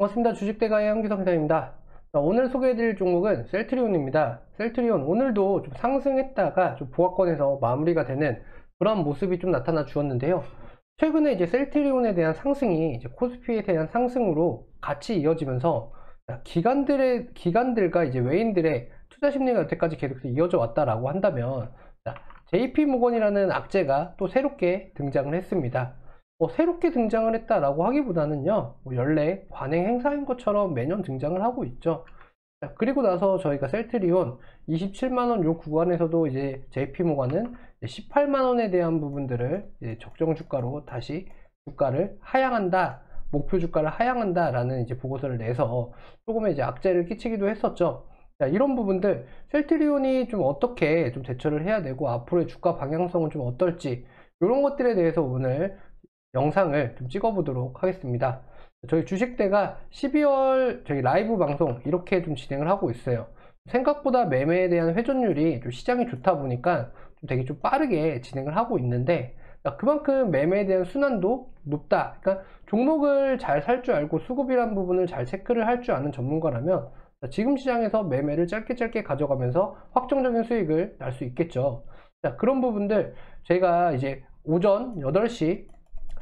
반갑습니다. 주식대가의 한기성 기자입니다. 오늘 소개해드릴 종목은 셀트리온입니다. 셀트리온 오늘도 좀 상승했다가 좀 보합권에서 마무리가 되는 그런 모습이 좀 나타나 주었는데요. 최근에 이제 셀트리온에 대한 상승이 이제 코스피에 대한 상승으로 같이 이어지면서 기관들의 기관들과 이제 외인들의 투자 심리가 여태까지 계속 이어져 왔다라고 한다면 JP 모건이라는 악재가 또 새롭게 등장을 했습니다. 뭐 새롭게 등장을 했다라고 하기보다는요 뭐 연례 관행 행사인 것처럼 매년 등장을 하고 있죠. 자, 그리고 나서 저희가 셀트리온 27만원 요 구간에서도 이제 JP모가는 18만원에 대한 부분들을 적정 주가로 다시 주가를 하향한다 목표 주가를 하향한다 라는 이제 보고서를 내서 조금의 이제 악재를 끼치기도 했었죠. 자, 이런 부분들 셀트리온이 좀 어떻게 좀 대처를 해야 되고 앞으로의 주가 방향성은 좀 어떨지 이런 것들에 대해서 오늘 영상을 좀 찍어 보도록 하겠습니다. 저희 주식대가 12월 저희 라이브 방송 이렇게 좀 진행을 하고 있어요. 생각보다 매매에 대한 회전율이 좀 시장이 좋다 보니까 좀 되게 좀 빠르게 진행을 하고 있는데 그만큼 매매에 대한 순환도 높다. 그러니까 종목을 잘 살 줄 알고 수급이란 부분을 잘 체크를 할 줄 아는 전문가라면 지금 시장에서 매매를 짧게 짧게 가져가면서 확정적인 수익을 날 수 있겠죠. 자, 그런 부분들 제가 이제 오전 8시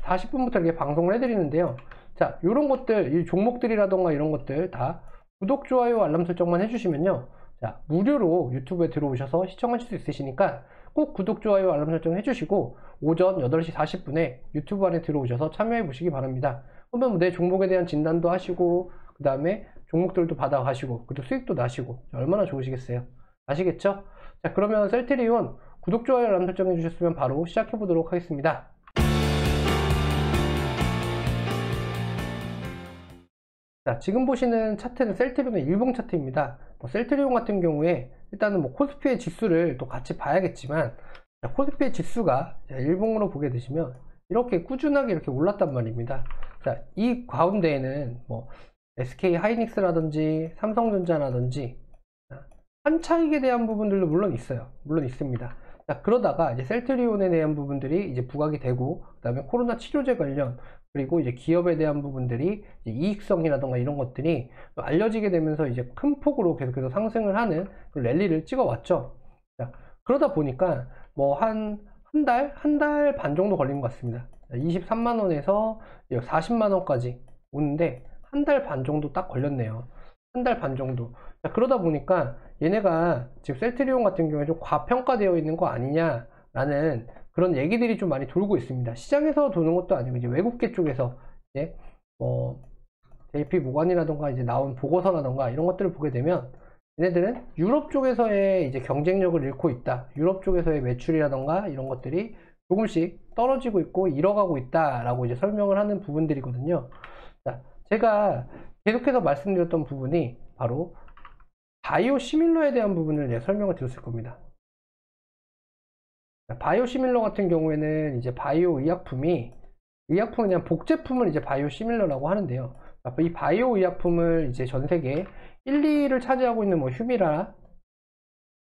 40분부터 이렇게 방송을 해드리는데요. 자, 이런 것들, 이 종목들이라던가 이런 것들 다 구독, 좋아요, 알람 설정만 해주시면요. 자, 무료로 유튜브에 들어오셔서 시청하실 수 있으시니까 꼭 구독, 좋아요, 알람 설정 해주시고 오전 8시 40분에 유튜브 안에 들어오셔서 참여해 보시기 바랍니다. 그러면 내 종목에 대한 진단도 하시고 그 다음에 종목들도 받아가시고 그리고 수익도 나시고 얼마나 좋으시겠어요? 아시겠죠? 자, 그러면 셀트리온 구독, 좋아요, 알람 설정 해 주셨으면 바로 시작해 보도록 하겠습니다. 자, 지금 보시는 차트는 셀트리온의 일봉 차트입니다. 뭐 셀트리온 같은 경우에 일단은 뭐 코스피의 지수를 또 같이 봐야겠지만 자, 코스피의 지수가 일봉으로 보게 되시면 이렇게 꾸준하게 이렇게 올랐단 말입니다. 자, 이 가운데에는 뭐 SK 하이닉스라든지 삼성전자라든지 한 차익에 대한 부분들도 물론 있어요. 물론 있습니다. 자, 그러다가 이제 셀트리온에 대한 부분들이 이제 부각이 되고 그다음에 코로나 치료제 관련 그리고 이제 기업에 대한 부분들이 이익성이라던가 이런 것들이 알려지게 되면서 이제 큰 폭으로 계속해서 상승을 하는 그 랠리를 찍어 왔죠. 자, 그러다 보니까 뭐 한 한 달, 한 달 반 정도 걸린 것 같습니다. 23만원에서 40만원까지 오는데 한 달 반 정도 딱 걸렸네요. 한 달 반 정도. 자, 그러다 보니까 얘네가 지금 셀트리온 같은 경우에 좀 과평가되어 있는 거 아니냐라는 그런 얘기들이 좀 많이 돌고 있습니다. 시장에서 도는 것도 아니고 이제 외국계 쪽에서 이제 뭐 JP 모관이라던가 이제 나온 보고서라던가 이런 것들을 보게 되면 얘네들은 유럽 쪽에서의 이제 경쟁력을 잃고 있다. 유럽 쪽에서의 매출이라던가 이런 것들이 조금씩 떨어지고 있고 잃어가고 있다라고 이제 설명을 하는 부분들이거든요. 자, 제가 계속해서 말씀드렸던 부분이 바로 바이오 시밀러에 대한 부분을 이제 설명을 드렸을 겁니다. 바이오 시밀러 같은 경우에는 이제 바이오 의약품이 의약품은 그냥 복제품을 이제 바이오 시밀러라고 하는데요. 이 바이오 의약품을 이제 전 세계 1, 2를 차지하고 있는 뭐 휴미라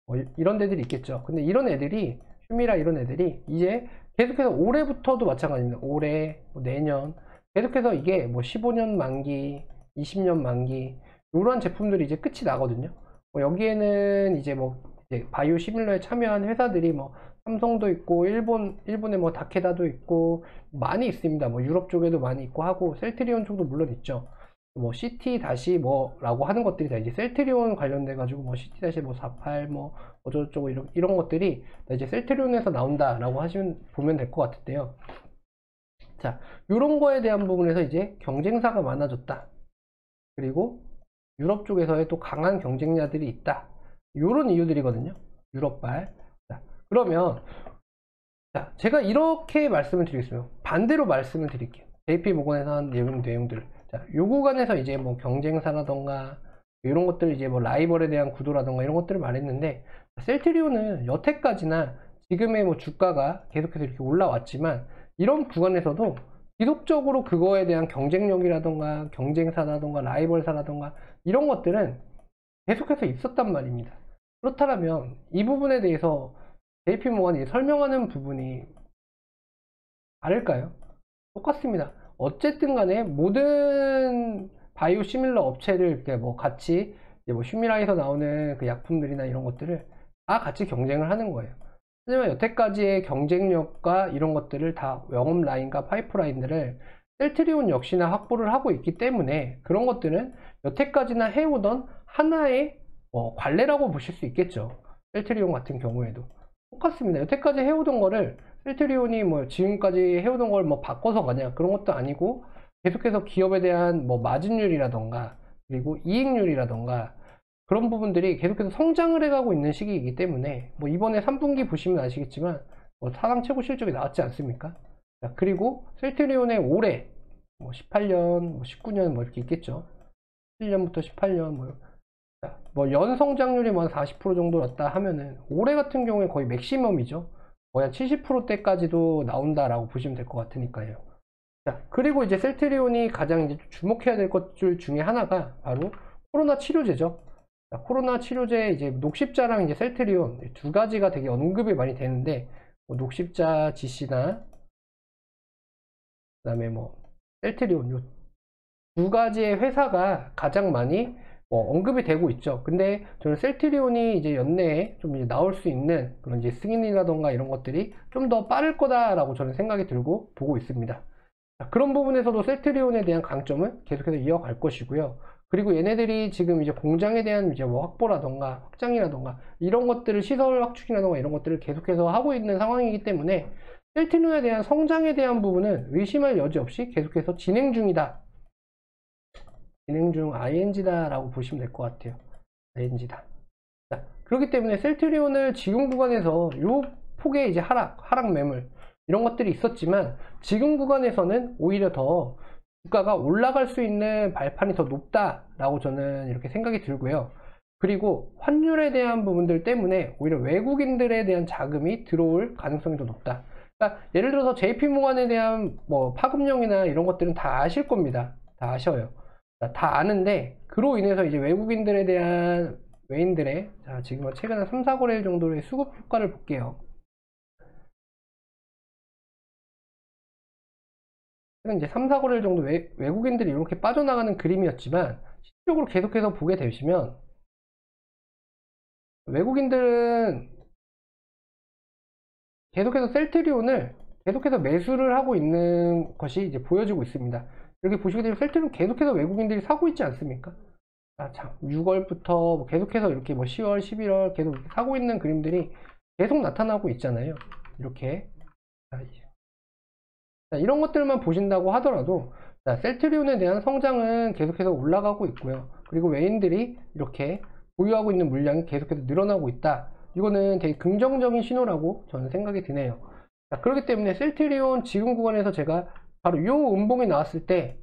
뭐 이런 데들이 있겠죠. 근데 이런 애들이 휴미라 이런 애들이 이제 계속해서 올해부터도 마찬가지입니다. 올해, 뭐 내년 계속해서 이게 뭐 15년 만기, 20년 만기 이런 제품들이 이제 끝이 나거든요. 뭐 여기에는 이제 뭐 이제 바이오 시밀러에 참여한 회사들이 뭐 삼성도 있고 일본 일본에 뭐 다케다도 있고 많이 있습니다. 뭐 유럽 쪽에도 많이 있고 하고 셀트리온 쪽도 물론 있죠. 뭐 CT 다시 뭐라고 하는 것들이 다 이제 셀트리온 관련돼 가지고 뭐 CT 다시 뭐 48, 뭐 어쩌고저쩌고 이런 이런 것들이 이제 셀트리온에서 나온다라고 하시면 보면 될 것 같은데요. 자, 이런 거에 대한 부분에서 이제 경쟁사가 많아졌다. 그리고 유럽 쪽에서의 또 강한 경쟁자들이 있다. 이런 이유들이거든요. 유럽발. 자, 그러면 자, 제가 이렇게 말씀을 드리겠습니다. 반대로 말씀을 드릴게요. JP 모건에서 한 내용, 내용들. 자, 요 구간에서 이제 뭐 경쟁사라던가 이런 것들 이제 뭐 라이벌에 대한 구도라던가 이런 것들을 말했는데 셀트리온은 여태까지나 지금의 뭐 주가가 계속해서 이렇게 올라왔지만 이런 구간에서도 지속적으로 그거에 대한 경쟁력이라던가 경쟁사라던가 라이벌사라던가 이런 것들은 계속해서 있었단 말입니다. 그렇다면 이 부분에 대해서 JP 모건이 설명하는 부분이 다를까요? 똑같습니다. 어쨌든 간에 모든 바이오 시밀러 업체를 이렇게 뭐 같이 이제 뭐 슈미라에서 나오는 그 약품들이나 이런 것들을 다 같이 경쟁을 하는 거예요. 하지만 여태까지의 경쟁력과 이런 것들을 다 영업 라인과 파이프 라인들을 셀트리온 역시나 확보를 하고 있기 때문에 그런 것들은 여태까지나 해오던 하나의 뭐 관례라고 보실 수 있겠죠. 셀트리온 같은 경우에도 똑같습니다. 여태까지 해오던 거를 셀트리온이 뭐 지금까지 해오던 걸 뭐 바꿔서 가냐 그런 것도 아니고 계속해서 기업에 대한 뭐 마진율이라던가 그리고 이익률이라던가 그런 부분들이 계속해서 성장을 해가고 있는 시기이기 때문에 뭐 이번에 3분기 보시면 아시겠지만 뭐 사상 최고 실적이 나왔지 않습니까? 자, 그리고 셀트리온의 올해 뭐 18년, 뭐 19년 뭐 이렇게 있겠죠. 1년부터 18년 뭐, 자, 뭐 연성장률이 뭐 한40% 정도 났다 하면은 올해 같은 경우에 거의 맥시멈이죠. 거의 한 70%대까지도 나온다라고 보시면 될 것 같으니까요. 자, 그리고 이제 셀트리온이 가장 이제 주목해야 될 것들 중에 하나가 바로 코로나 치료제죠. 자, 코로나 치료제 이제 녹십자랑 이제 셀트리온 두 가지가 되게 언급이 많이 되는데 뭐 녹십자 GC나 그다음에 뭐 셀트리온 요두 가지의 회사가 가장 많이 뭐 언급이 되고 있죠. 근데 저는 셀트리온이 이제 연내에 좀 이제 나올 수 있는 그런 이제 승인이라던가 이런 것들이 좀 더 빠를 거다라고 저는 생각이 들고 보고 있습니다. 자, 그런 부분에서도 셀트리온에 대한 강점은 계속해서 이어갈 것이고요. 그리고 얘네들이 지금 이제 공장에 대한 이제 뭐 확보라던가 확장이라던가 이런 것들을 시설 확충이라던가 이런 것들을 계속해서 하고 있는 상황이기 때문에 셀트리온에 대한 성장에 대한 부분은 의심할 여지 없이 계속해서 진행 중이다. 진행 중 ING다 라고 보시면 될 것 같아요. ING다. 자, 그렇기 때문에 셀트리온을 지금 구간에서 요 폭의 이제 하락, 하락 매물 이런 것들이 있었지만 지금 구간에서는 오히려 더 주가가 올라갈 수 있는 발판이 더 높다 라고 저는 이렇게 생각이 들고요. 그리고 환율에 대한 부분들 때문에 오히려 외국인들에 대한 자금이 들어올 가능성이 더 높다. 그러니까 예를 들어서 JP모간에 대한 뭐 파급력이나 이런 것들은 다 아실 겁니다. 다 아셔요. 다 아는데 그로 인해서 이제 외국인들에 대한 외인들의 자 지금 최근 한 3, 4거래일 정도의 수급 효과를 볼게요. 이제 3, 4거래일 정도 외, 외국인들이 이렇게 빠져나가는 그림이었지만 실적으로 계속해서 보게 되시면 외국인들은 계속해서 셀트리온을 계속해서 매수를 하고 있는 것이 이제 보여지고 있습니다. 이렇게 보시게 되면 셀트리온 계속해서 외국인들이 사고 있지 않습니까? 아, 참, 6월부터 계속해서 이렇게 뭐 10월, 11월 계속 사고 있는 그림들이 계속 나타나고 있잖아요. 이렇게. 자, 이런 것들만 보신다고 하더라도 자, 셀트리온에 대한 성장은 계속해서 올라가고 있고요. 그리고 외인들이 이렇게 보유하고 있는 물량이 계속해서 늘어나고 있다. 이거는 되게 긍정적인 신호라고 저는 생각이 드네요. 자, 그렇기 때문에 셀트리온 지금 구간에서 제가 바로 이 음봉이 나왔을 때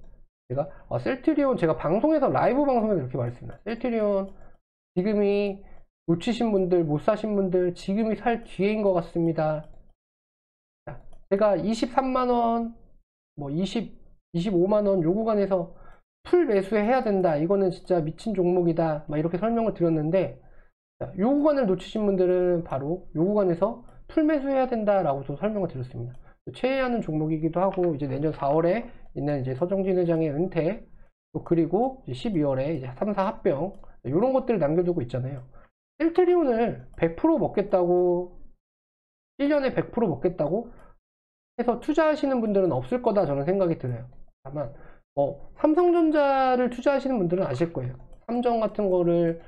제가 아, 셀트리온 제가 방송에서 라이브 방송에서 이렇게 말했습니다. 셀트리온 지금이 놓치신 분들 못 사신 분들 지금이 살 기회인 것 같습니다. 제가 23만원, 뭐 20, 25만원 요 구간에서 full 매수해야 된다. 이거는 진짜 미친 종목이다. 막 이렇게 설명을 드렸는데, 요 구간을 놓치신 분들은 바로 요 구간에서 full 매수해야 된다 라고 또 설명을 드렸습니다. 최애하는 종목이기도 하고, 이제 내년 4월에 있는 이제 서정진 회장의 은퇴, 또 그리고 12월에 이제 3사 합병, 이런 것들을 남겨두고 있잖아요. 일트리온을 100% 먹겠다고, 1년에 100% 먹겠다고 해서 투자하시는 분들은 없을 거다 저는 생각이 들어요. 다만 어, 삼성전자를 투자하시는 분들은 아실 거예요. 삼정 같은 거를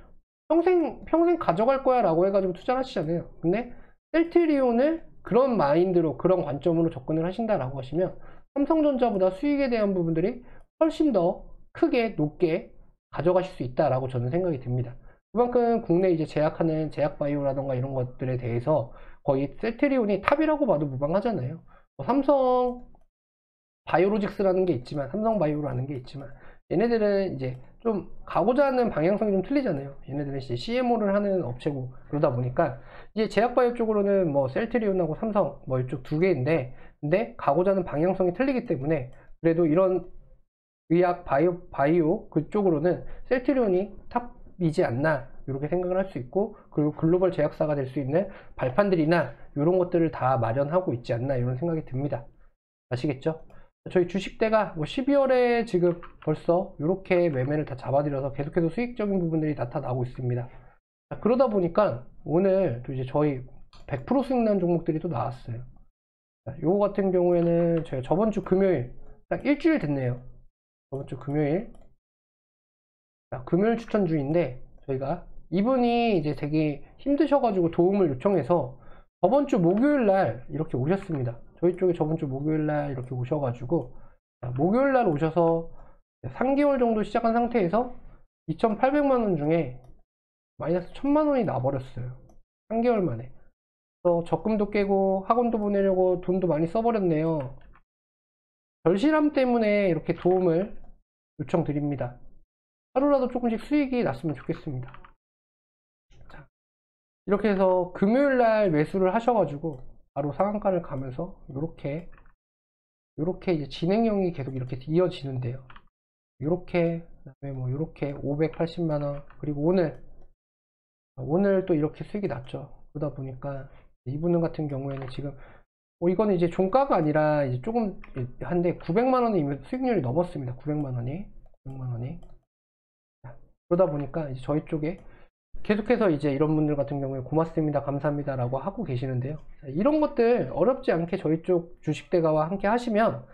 평생 평생 가져갈 거야 라고 해가지고 투자를 하시잖아요. 근데 셀트리온을 그런 마인드로 그런 관점으로 접근을 하신다라고 하시면 삼성전자보다 수익에 대한 부분들이 훨씬 더 크게 높게 가져가실 수 있다라고 저는 생각이 듭니다. 그만큼 국내 이제 제약하는 제약바이오라던가 이런 것들에 대해서 거의 셀트리온이 탑이라고 봐도 무방하잖아요. 뭐 삼성 바이오로직스라는 게 있지만 삼성 바이오라는 게 있지만 얘네들은 이제 좀 가고자 하는 방향성이 좀 틀리잖아요. 얘네들은 이제 CMO를 하는 업체고 그러다 보니까 이제 제약바이오 쪽으로는 뭐 셀트리온하고 삼성 뭐 이쪽 두 개인데 근데 가고자 하는 방향성이 틀리기 때문에 그래도 이런 의학 바이오 바이오 그쪽으로는 셀트리온이 탑이지 않나 이렇게 생각을 할 수 있고 그리고 글로벌 제약사가 될 수 있는 발판들이나 이런 것들을 다 마련하고 있지 않나 이런 생각이 듭니다. 아시겠죠? 저희 주식대가 뭐 12월에 지금 벌써 이렇게 매매를 다 잡아드려서 계속해서 수익적인 부분들이 나타나고 있습니다. 자, 그러다 보니까 오늘 또 이제 저희 100% 수익 난 종목들이 또 나왔어요. 자, 요거 같은 경우에는 제가 저번 주 금요일 딱 일주일 됐네요. 저번 주 금요일 자, 금요일 추천 주인데 저희가 이분이 이제 되게 힘드셔가지고 도움을 요청해서 저번 주 목요일 날 이렇게 오셨습니다. 저희 쪽에 저번 주 목요일 날 이렇게 오셔가지고 자, 목요일 날 오셔서 3개월 정도 시작한 상태에서 2,800만 원 중에 마이너스 1,000만 원이 나버렸어요. 3개월 만에. 그래서 적금도 깨고 학원도 보내려고 돈도 많이 써버렸네요. 절실함 때문에 이렇게 도움을 요청드립니다. 하루라도 조금씩 수익이 났으면 좋겠습니다. 자, 이렇게 해서 금요일 날 매수를 하셔가지고 바로 상한가를 가면서 이렇게 이렇게 이제 진행형이 계속 이렇게 이어지는데요. 이렇게 그다음에 뭐 이렇게 580만 원 그리고 오늘 오늘 또 이렇게 수익이 났죠. 그러다 보니까 이분 같은 경우에는 지금 뭐 이거는 이제 종가가 아니라 이제 조금 한데 900만 원이 수익률이 넘었습니다. 900만 원이 900만 원이 그러다 보니까 이제 저희 쪽에 계속해서 이제 이런 분들 같은 경우에 고맙습니다, 감사합니다 라고 하고 계시는데요. 이런 것들 어렵지 않게 저희 쪽 주식대가와 함께 하시면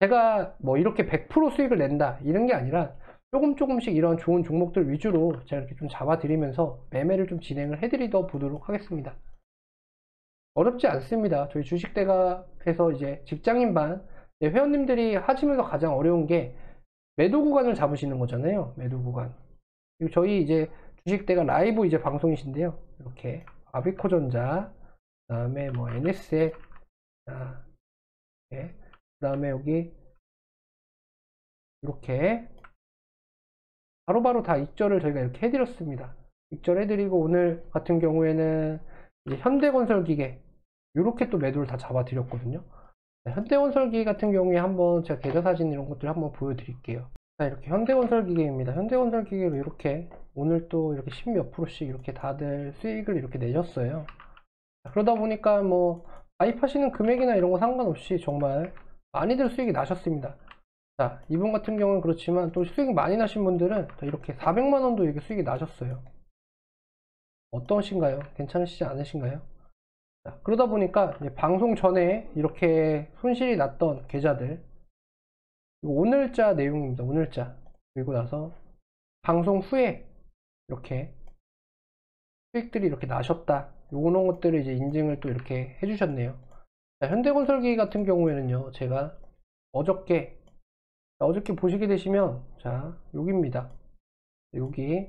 제가 뭐 이렇게 100% 수익을 낸다 이런 게 아니라 조금 조금씩 이런 좋은 종목들 위주로 제가 이렇게 좀 잡아 드리면서 매매를 좀 진행을 해 드리더 보도록 하겠습니다. 어렵지 않습니다. 저희 주식대가에서 이제 직장인 반 회원님들이 하시면서 가장 어려운 게 매도 구간을 잡으시는 거잖아요. 매도 구간. 그리고 저희 이제 주식대가 라이브 이제 방송이신데요. 이렇게 아비코전자, 그 다음에 뭐 NS에, 아, 네. 그 다음에 여기 이렇게 바로바로 다 익절을 저희가 이렇게 해드렸습니다. 익절해드리고 오늘 같은 경우에는 이제 현대건설기계 이렇게 또 매도를 다 잡아드렸거든요. 네, 현대건설기계 같은 경우에 한번 제가 계좌 사진 이런 것들 한번 보여드릴게요. 자, 이렇게 현대건설기계입니다. 현대건설기계로 이렇게 오늘 또 이렇게 10몇 프로씩 이렇게 다들 수익을 이렇게 내셨어요. 그러다 보니까 뭐 가입하시는 금액이나 이런 거 상관없이 정말 많이들 수익이 나셨습니다. 자, 이분 같은 경우는 그렇지만 또 수익 많이 나신 분들은 이렇게 400만 원도 이렇게 수익이 나셨어요. 어떠신가요? 괜찮으시지 않으신가요? 자, 그러다 보니까 방송 전에 이렇게 손실이 났던 계좌들 오늘자 내용입니다. 오늘자 그리고 나서 방송 후에 이렇게 수익들이 이렇게 나셨다. 요런 것들을 이제 인증을 또 이렇게 해주셨네요. 자, 현대건설기 같은 경우에는요, 제가 어저께 어저께 보시게 되시면 자 여기입니다. 여기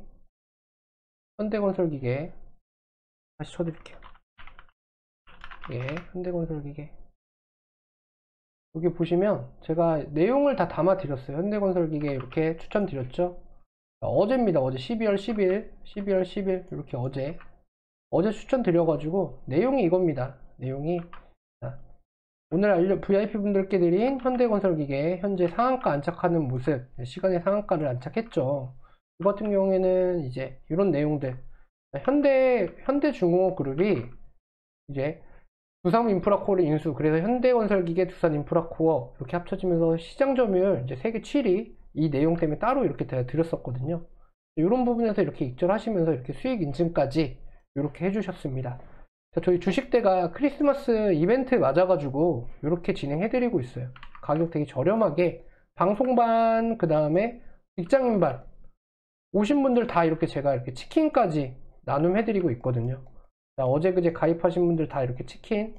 현대건설기계 다시 쳐드릴게요. 예, 현대건설기계 여기 보시면 제가 내용을 다 담아 드렸어요. 현대건설기계 이렇게 추천드렸죠. 어제입니다. 어제 12월 10일, 12월 10일 이렇게 어제 어제 추천드려가지고 내용이 이겁니다. 내용이 자, 오늘 알려 VIP 분들께 드린 현대건설기계 현재 상한가 안착하는 모습 시간의 상한가를 안착했죠. 이 같은 경우에는 이제 이런 내용들 현대 현대중공업그룹이 이제 두산 인프라코어를 인수 그래서 현대건설기계 두산 인프라코어 이렇게 합쳐지면서 시장 점유율 이제 세계 7위 이 내용 때문에 따로 이렇게 드렸었거든요. 이런 부분에서 이렇게 익절하시면서 이렇게 수익 인증까지 이렇게 해주셨습니다. 저희 주식대가 크리스마스 이벤트 맞아가지고 이렇게 진행해드리고 있어요. 가격 되게 저렴하게 방송반 그 다음에 직장인반 오신 분들 다 이렇게 제가 이렇게 치킨까지 나눔해드리고 있거든요. 어제 그제 가입하신 분들 다 이렇게 치킨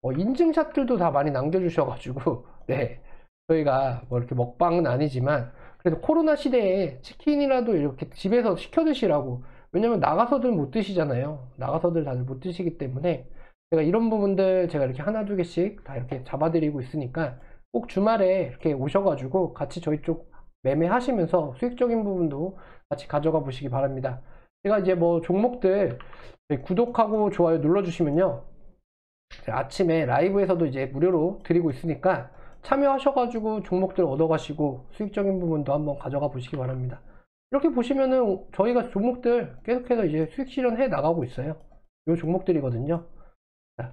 어, 인증샷들도 다 많이 남겨주셔가지고 네 저희가 뭐 이렇게 먹방은 아니지만 그래도 코로나 시대에 치킨이라도 이렇게 집에서 시켜 드시라고. 왜냐면 나가서들 못 드시잖아요. 나가서들 다들 못 드시기 때문에 제가 이런 부분들 제가 이렇게 하나 두 개씩 다 이렇게 잡아 드리고 있으니까 꼭 주말에 이렇게 오셔가지고 같이 저희 쪽 매매하시면서 수익적인 부분도 같이 가져가 보시기 바랍니다. 제가 이제 뭐 종목들 구독하고 좋아요 눌러주시면요. 아침에 라이브에서도 이제 무료로 드리고 있으니까 참여하셔가지고 종목들 얻어가시고 수익적인 부분도 한번 가져가 보시기 바랍니다. 이렇게 보시면은 저희가 종목들 계속해서 이제 수익 실현해 나가고 있어요. 이 종목들이거든요.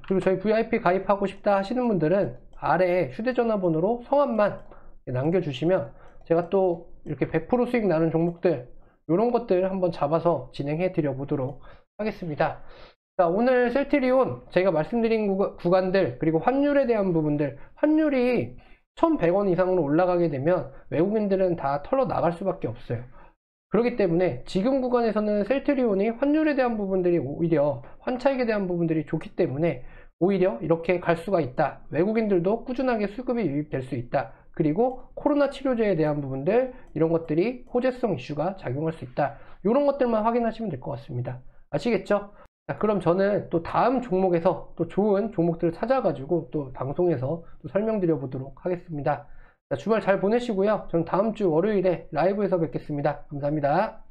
그리고 저희 VIP 가입하고 싶다 하시는 분들은 아래에 휴대전화 번호로 성함만 남겨주시면 제가 또 이렇게 100% 수익 나는 종목들 이런 것들 한번 잡아서 진행해 드려 보도록 하겠습니다. 자, 오늘 셀트리온 제가 말씀드린 구간들 그리고 환율에 대한 부분들. 환율이 1100원 이상으로 올라가게 되면 외국인들은 다 털어 나갈 수밖에 없어요. 그렇기 때문에 지금 구간에서는 셀트리온이 환율에 대한 부분들이 오히려 환차익에 대한 부분들이 좋기 때문에 오히려 이렇게 갈 수가 있다. 외국인들도 꾸준하게 수급이 유입될 수 있다. 그리고 코로나 치료제에 대한 부분들 이런 것들이 호재성 이슈가 작용할 수 있다. 이런 것들만 확인하시면 될 것 같습니다. 아시겠죠? 자, 그럼 저는 또 다음 종목에서 또 좋은 종목들을 찾아가지고 또 방송에서 또 설명드려 보도록 하겠습니다. 자, 주말 잘 보내시고요. 저는 다음 주 월요일에 라이브에서 뵙겠습니다. 감사합니다.